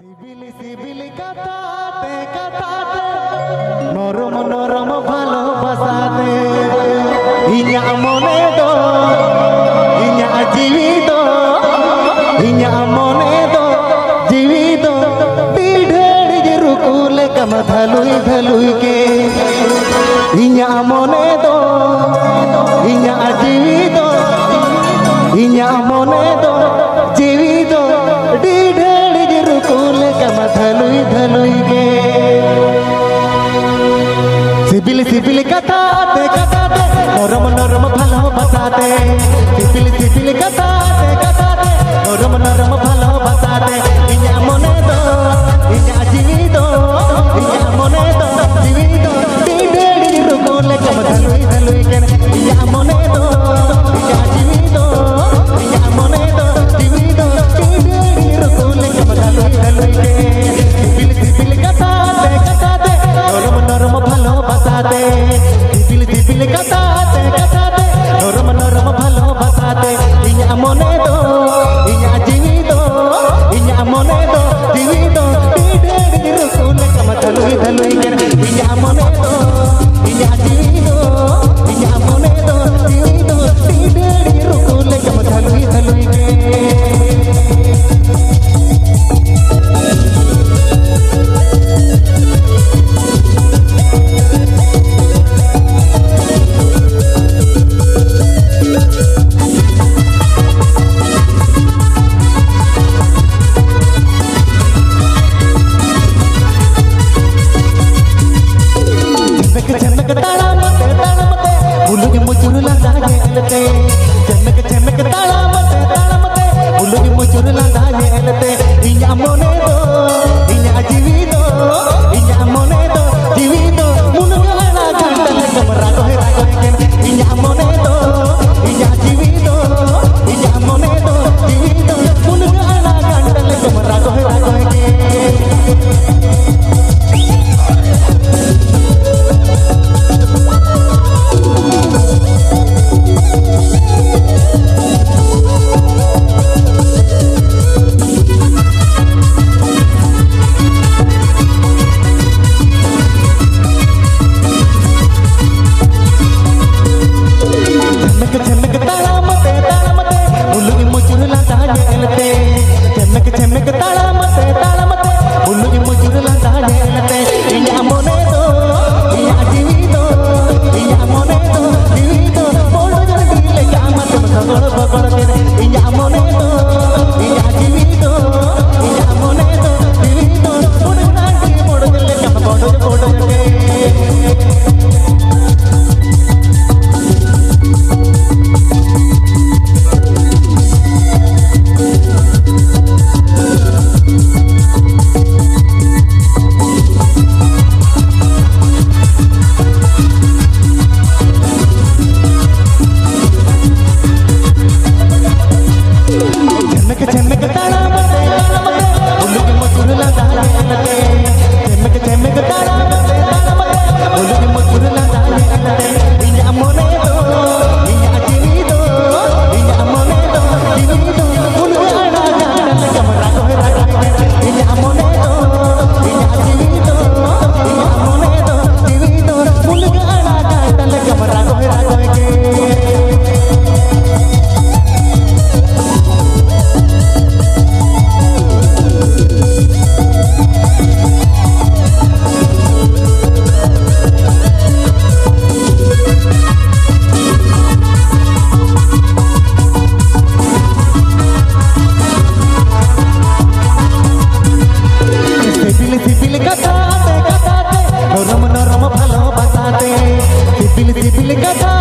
সিবিল সিবিল কাটাতে কাটাতে নরম নরম ভালোবাসাতে ইña মনে দো ইña জিবি দো ইña মনে দো জিবি দো বিঢেড় জরুকুল কম ধলুই ধলুই কে ইña মনে দো ইña জিবি দো ইña মনে ভালোবাসাতে সিবিল সিবিল কাটাতে কাটাতে নরম নরম ভালোবাসাতে ইña মনে দো ইña জিবি দো ইña মনে দো জিবি দো ডিডেড়ি রুকোলে কম ধলুই ধলুই কেন ইña মনে দো ইña জিবি দো ইña মনে দো জিবি দো ডিডেড়ি রুকোলে কম ধলুই ধলুই কে সিবিল সিবিল কাটাতে কাটাতে নরম নরম ভালোবাসাতে দিবিল দিবিল কাটাতে কাটাতে Luis, mira, mi llamo cemek cemek talamate talamate ulung mujur landane elete inya monedo inya jiwido inya monedo नरम नरम भालो बताते सिपिल सिपिल कथा